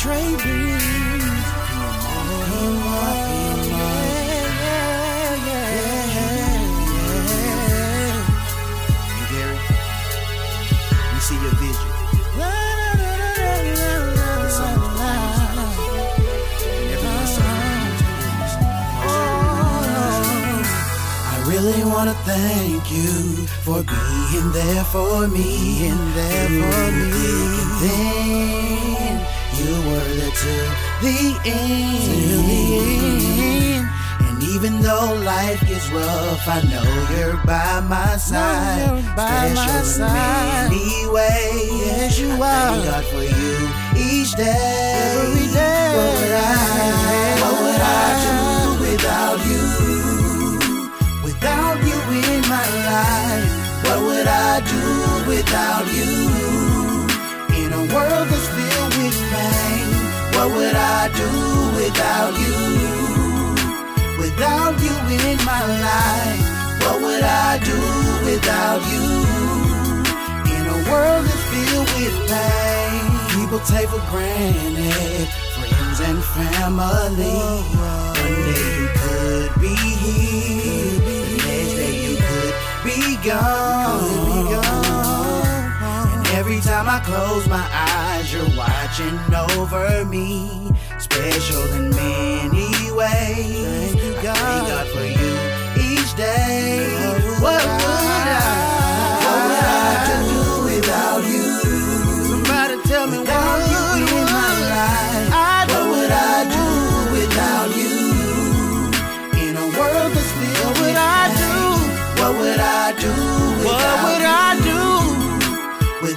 Trae we see your vision. Really wanna thank you for being there for me, there for me. You were there till the end. Till the end. And even though life gets rough, I know you're by my side. you're by my side. in many ways. Yes, you I are. Thank God for you each day. Every day. What would I, what would I do without you? Without you in my life, what would I do without you? What would I do without you? Without you in my life, what would I do without you? In a world that's filled with pain, people take for granted friends and family. One day you could be here, the next day you could be gone. Every time I close my eyes, you're watching over me, special in many ways. Thank you, God. thank God for you.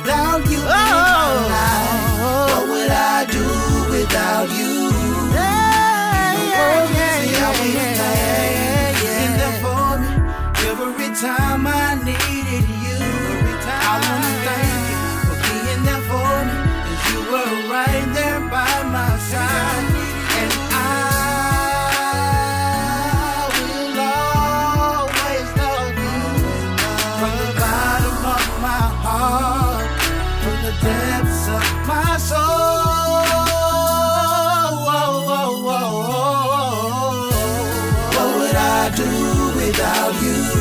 without you oh. in my life? Oh. What would I do without you? Yeah, you always yeah, yeah, always yeah, yeah, In there for me every time I needed you. I wanna thank you for being there for me, cause you were right there by my side, and I. heart. do without you?